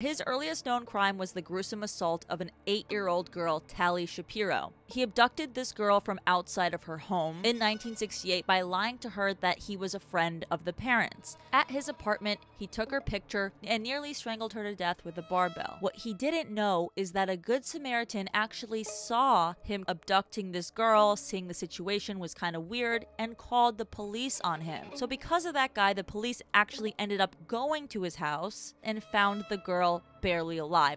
His earliest known crime was the gruesome assault of an eight year old girl, Tali Shapiro. He abducted this girl from outside of her home in 1968 by lying to her that he was a friend of the parents. At his apartment, he took her picture and nearly strangled her to death with a barbell. What he didn't know is that a Good Samaritan actually saw him abducting this girl, seeing the situation was kind of weird, and called the police on him. So, because of that guy, the police actually ended up going to his house and found the girl barely alive.